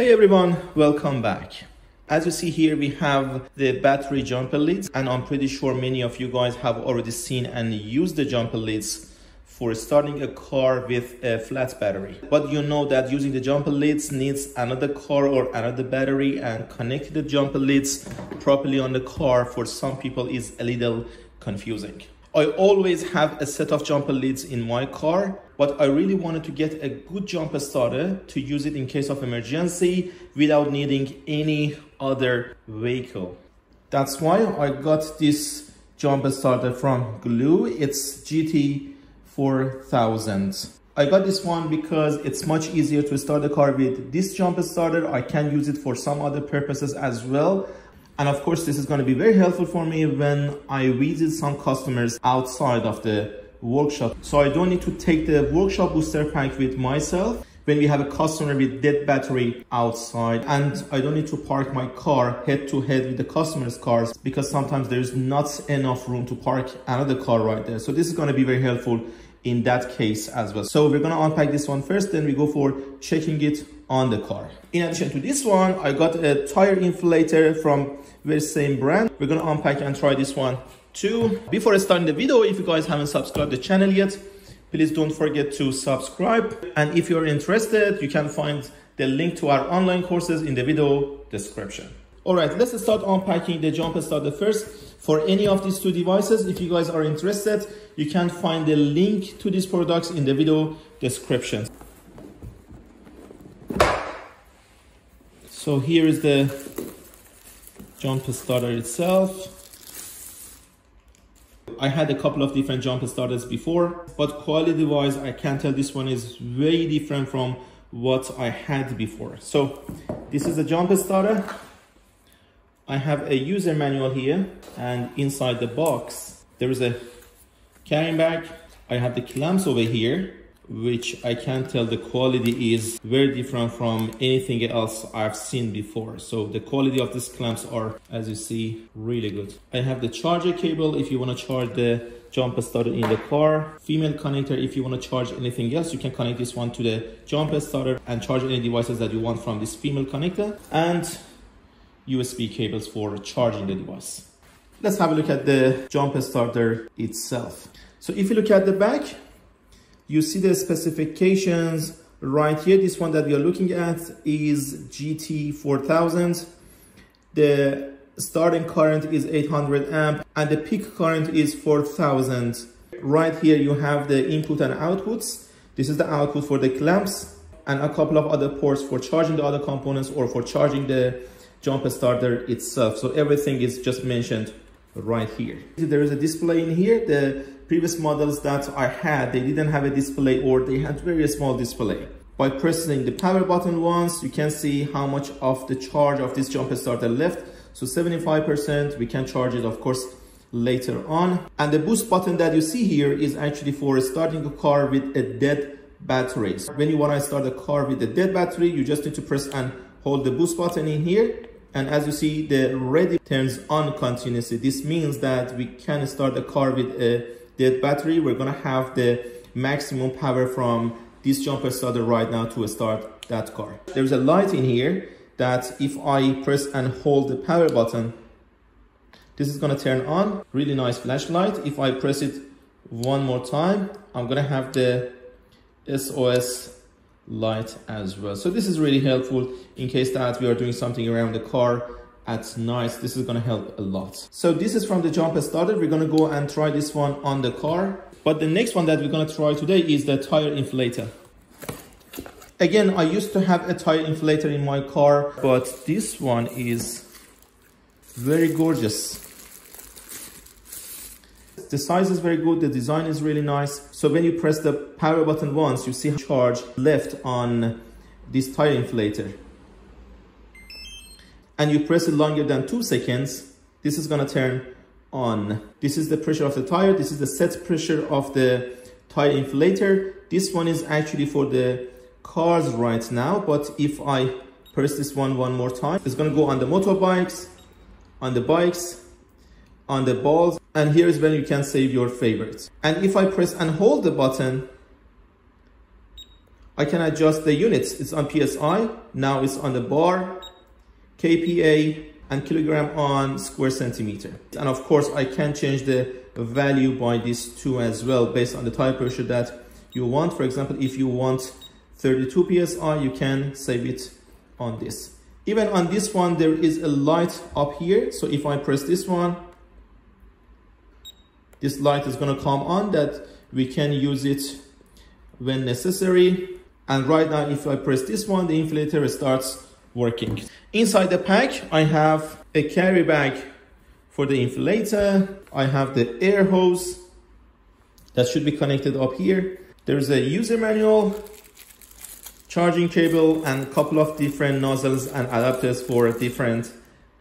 Hey everyone, welcome back. As you see here, we have the battery jumper leads and I'm pretty sure many of you guys have already seen and used the jumper leads for starting a car with a flat battery. But you know that using the jumper leads needs another car or another battery and connecting the jumper leads properly on the car for some people is a little confusing. I always have a set of jumper leads in my car, but I really wanted to get a good jumper starter to use it in case of emergency without needing any other vehicle. That's why I got this jumper starter from GOOLOO. It's GT4000. I got this one because it's much easier to start the car with this jumper starter. I can use it for some other purposes as well. And of course, this is going to be very helpful for me when I visit some customers outside of the workshop. So I don't need to take the workshop booster pack with myself when we have a customer with dead battery outside and I don't need to park my car head to head with the customer's cars because sometimes there's not enough room to park another car right there. So this is going to be very helpful in that case as well. So we're going to unpack this one first, then we go for checking it on the car. In addition to this one, I got a tire inflator from the same brand. We're going to unpack and try this one too. Before starting the video, if you guys haven't subscribed the channel yet, please don't forget to subscribe. And if you're interested, you can find the link to our online courses in the video description. All right, let's start unpacking the jump starter first. For any of these two devices, if you guys are interested, you can find the link to these products in the video description. So here is the jump starter itself. I had a couple of different jump starters before, but quality wise, I can tell this one is very different from what I had before. So this is a jump starter. I have a user manual here and inside the box there is a carrying bag. I have the clamps over here which I can tell the quality is very different from anything else I've seen before. So the quality of these clamps are, as you see, really good. I have the charger cable if you want to charge the jumper starter in the car. Female connector if you want to charge anything else, you can connect this one to the jumper starter and charge any devices that you want from this female connector. And USB cables for charging the device. Let's have a look at the jumper starter itself. So if you look at the back, you see the specifications right here. This one that we are looking at is GT4000. The starting current is 800 amp and the peak current is 4000. Right here you have the input and outputs. This is the output for the clamps and a couple of other ports for charging the other components or for charging the jumper starter itself. So everything is just mentioned right here. There is a display in here. The previous models that I had, they didn't have a display or they had very small display. By pressing the power button once, you can see how much of the charge of this jumper starter left. So 75%, we can charge it of course later on. And the boost button that you see here is actually for starting a car with a dead battery. So when you want to start a car with a dead battery, you just need to press and hold the boost button in here and as you see the red turns on continuously. This means that we can start the car with a dead battery. We're gonna have the maximum power from this jumper starter right now to start that car. There's a light in here that if I press and hold the power button this is gonna turn on. Really nice flashlight. If I press it one more time I'm gonna have the SOS light as well. So this is really helpful in case that we are doing something around the car at night. This is gonna help a lot. So this is from the jumper starter. We're gonna go and try this one on the car. But the next one that we're gonna try today is the tire inflator. Again, I used to have a tire inflator in my car, but this one is very gorgeous. The size is very good, the design is really nice. So when you press the power button once, you see charge left on this tire inflator. And you press it longer than two seconds, this is gonna turn on. This is the pressure of the tire, this is the set pressure of the tire inflator. This one is actually for the cars right now, but if I press this one one more time, it's gonna go on the motorbikes, on the bikes, on the balls, and here is when you can save your favorites. And if I press and hold the button, I can adjust the units. It's on PSI, now it's on the bar, kPa, and kilogram on square centimeter. And of course, I can change the value by these two as well, based on the tire pressure that you want. For example, if you want 32 PSI, you can save it on this. Even on this one, there is a light up here. So if I press this one, this light is gonna come on that we can use it when necessary. And right now, if I press this one, the inflator starts working. Inside the pack, I have a carry bag for the inflator. I have the air hose that should be connected up here. There's a user manual, charging cable, and a couple of different nozzles and adapters for different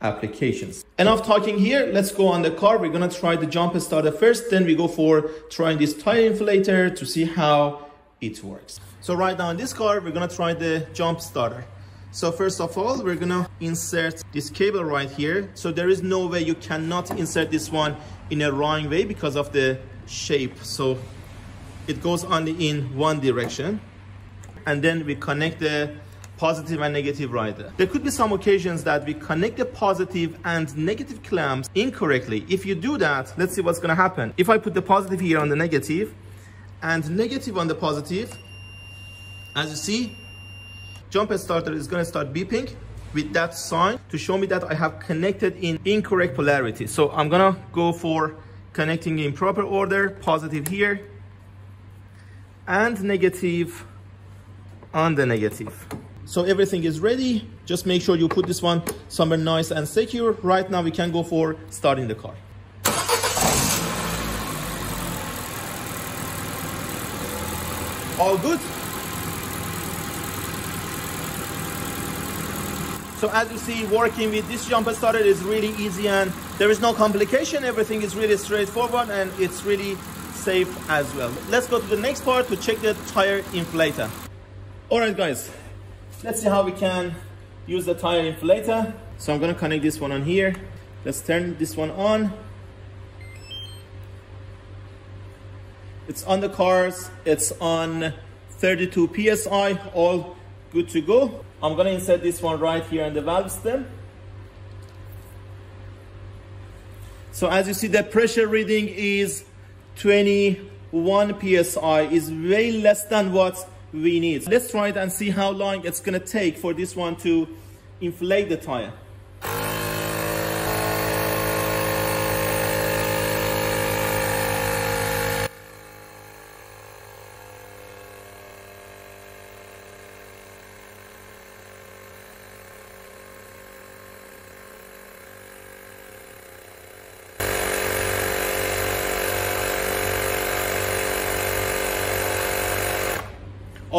applications. Enough talking here, let's go on the car. We're gonna try the jump starter first, then we go for trying this tire inflator to see how it works. So right now in this car, we're gonna try the jump starter. So first of all, we're gonna insert this cable right here. So there is no way you cannot insert this one in a wrong way because of the shape. So it goes only in one direction. And then we connect the positive and negative right there. Could be some occasions that we connect the positive and negative clamps incorrectly. If you do that, let's see what's gonna happen. If I put the positive here on the negative and negative on the positive, as you see, jump starter is going to start beeping with that sign to show me that I have connected in incorrect polarity. So I'm going to go for connecting in proper order, positive here, and negative on the negative. So everything is ready. Just make sure you put this one somewhere nice and secure. Right now we can go for starting the car. All good? So as you see, working with this jumper starter is really easy and there is no complication. Everything is really straightforward and it's really safe as well. Let's go to the next part to check the tire inflator. All right, guys, let's see how we can use the tire inflator. So I'm gonna connect this one on here. Let's turn this one on. It's on the cars, it's on 32 PSI, all good to go. I'm gonna insert this one right here in the valve stem. So as you see, the pressure reading is 21 PSI, is way less than what we need. Let's try it and see how long it's gonna take for this one to inflate the tire.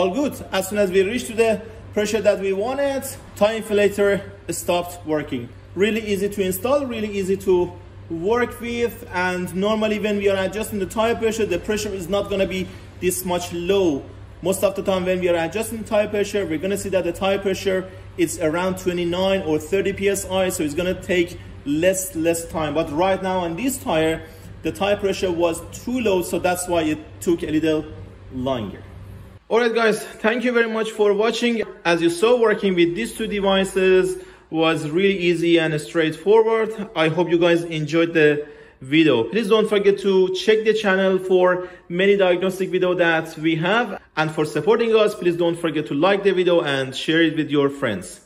All good. As soon as we reach to the pressure that we wanted, tire inflator stopped working. Really easy to install, really easy to work with. And normally when we are adjusting the tire pressure, the pressure is not gonna be this much low. Most of the time when we are adjusting tire pressure, we're gonna see that the tire pressure is around 29 or 30 PSI, so it's gonna take less, less time. But right now on this tire, the tire pressure was too low, so that's why it took a little longer. Alright guys, thank you very much for watching. As you saw, working with these two devices was really easy and straightforward. I hope you guys enjoyed the video. Please don't forget to check the channel for many diagnostic video that we have. And for supporting us, please don't forget to like the video and share it with your friends.